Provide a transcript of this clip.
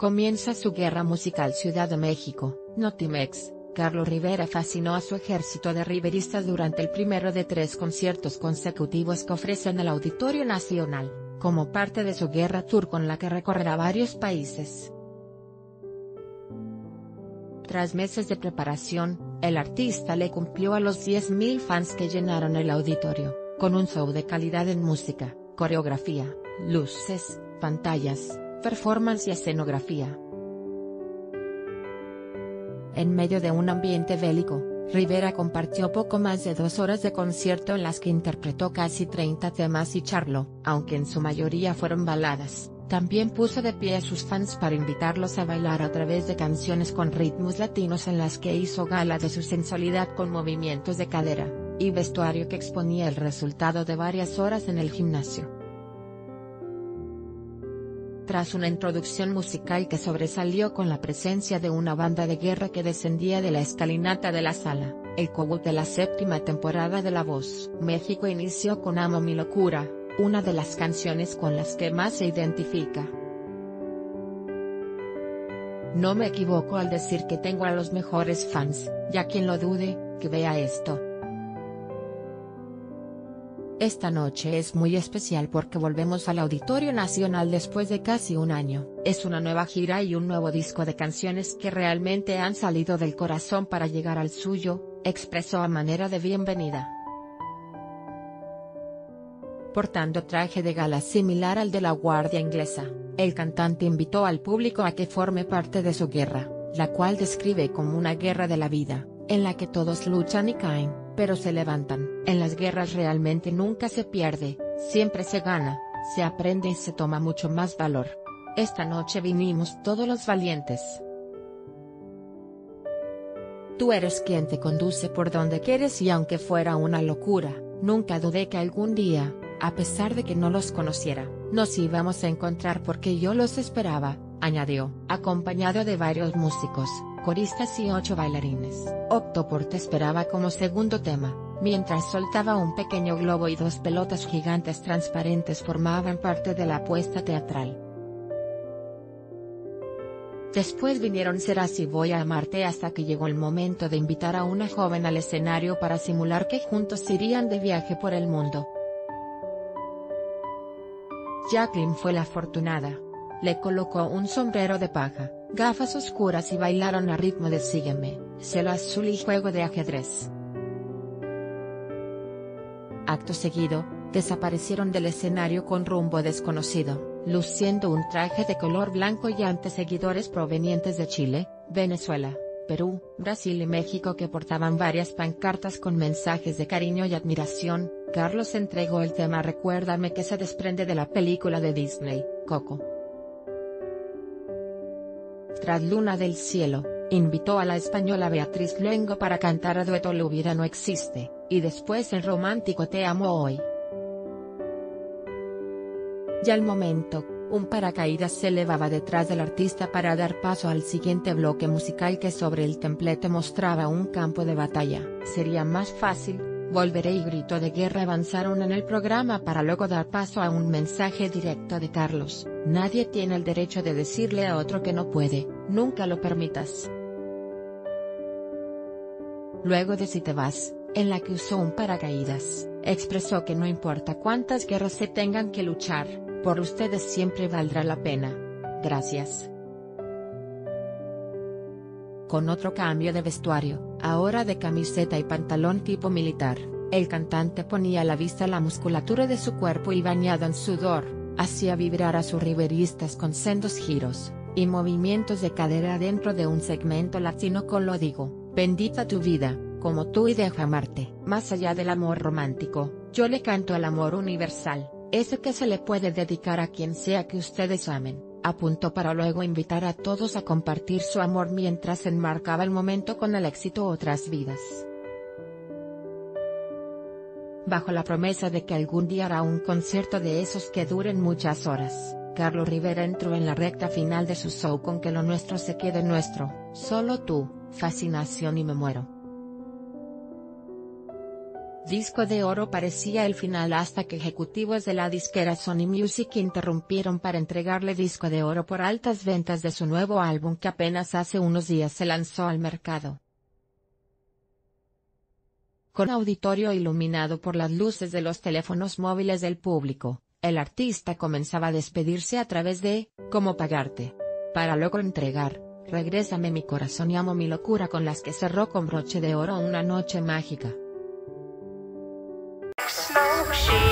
Comienza su guerra musical Ciudad de México, Notimex. Carlos Rivera fascinó a su ejército de riveristas durante el primero de tres conciertos consecutivos que ofrece en el Auditorio Nacional, como parte de su guerra tour con la que recorrerá varios países. Tras meses de preparación, el artista le cumplió a los 10.000 fans que llenaron el auditorio, con un show de calidad en música, coreografía, luces, pantallas, performance y escenografía. En medio de un ambiente bélico, Rivera compartió poco más de dos horas de concierto en las que interpretó casi 30 temas y charló, aunque en su mayoría fueron baladas, también puso de pie a sus fans para invitarlos a bailar a través de canciones con ritmos latinos en las que hizo gala de su sensualidad con movimientos de cadera, y vestuario que exponía el resultado de varias horas en el gimnasio. Tras una introducción musical que sobresalió con la presencia de una banda de guerra que descendía de la escalinata de la sala, el cogut de la séptima temporada de La Voz. México inició con Amo mi locura, una de las canciones con las que más se identifica. No me equivoco al decir que tengo a los mejores fans, ya quien lo dude, que vea esto. Esta noche es muy especial porque volvemos al Auditorio Nacional después de casi un año. Es una nueva gira y un nuevo disco de canciones que realmente han salido del corazón para llegar al suyo, expresó a manera de bienvenida. Portando traje de gala similar al de la Guardia Inglesa, el cantante invitó al público a que forme parte de su guerra, la cual describe como una guerra de la vida, en la que todos luchan y caen pero se levantan. En las guerras realmente nunca se pierde, siempre se gana, se aprende y se toma mucho más valor. Esta noche vinimos todos los valientes. Tú eres quien te conduce por donde quieres y aunque fuera una locura, nunca dudé que algún día, a pesar de que no los conociera, nos íbamos a encontrar porque yo los esperaba, añadió. Acompañado de varios músicos, coristas y ocho bailarines. Optó por Te esperaba como segundo tema, mientras soltaba un pequeño globo y dos pelotas gigantes transparentes formaban parte de la apuesta teatral. Después vinieron Serás y Voy a amarte hasta que llegó el momento de invitar a una joven al escenario para simular que juntos irían de viaje por el mundo. Jacqueline fue la afortunada. Le colocó un sombrero de paja, gafas oscuras y bailaron a ritmo de Sígueme, Cielo Azul y Juego de Ajedrez. Acto seguido, desaparecieron del escenario con rumbo desconocido, luciendo un traje de color blanco y ante seguidores provenientes de Chile, Venezuela, Perú, Brasil y México que portaban varias pancartas con mensajes de cariño y admiración, Carlos entregó el tema Recuérdame que se desprende de la película de Disney, Coco. Tras Luna del Cielo, invitó a la española Beatriz Luengo para cantar a dueto Lo hubiera no existe, y después el romántico Te amo hoy. Ya al momento, un paracaídas se elevaba detrás del artista para dar paso al siguiente bloque musical que sobre el templete mostraba un campo de batalla. Sería más fácil, Volveré y Grito de Guerra avanzaron en el programa para luego dar paso a un mensaje directo de Carlos, nadie tiene el derecho de decirle a otro que no puede, nunca lo permitas. Luego de Si te vas, en la que usó un paracaídas, expresó que no importa cuántas guerras se tengan que luchar, por ustedes siempre valdrá la pena. Gracias. Con otro cambio de vestuario, ahora de camiseta y pantalón tipo militar, el cantante ponía a la vista la musculatura de su cuerpo y bañado en sudor, hacía vibrar a sus riveristas con sendos giros, y movimientos de cadera dentro de un segmento latino con lo digo, bendita tu vida, como tú y deja amarte. Más allá del amor romántico, yo le canto al amor universal, ese que se le puede dedicar a quien sea que ustedes amen apuntó para luego invitar a todos a compartir su amor mientras enmarcaba el momento con el éxito otras vidas. Bajo la promesa de que algún día hará un concierto de esos que duren muchas horas, Carlos Rivera entró en la recta final de su show con que lo nuestro se quede nuestro, solo tú, fascinación y me muero. Disco de oro parecía el final hasta que ejecutivos de la disquera Sony Music interrumpieron para entregarle disco de oro por altas ventas de su nuevo álbum que apenas hace unos días se lanzó al mercado. Con auditorio iluminado por las luces de los teléfonos móviles del público, el artista comenzaba a despedirse a través de, ¿Cómo pagarte? Para luego entregar, Regrésame mi corazón y amo mi locura con las que cerró con broche de oro una noche mágica. snow.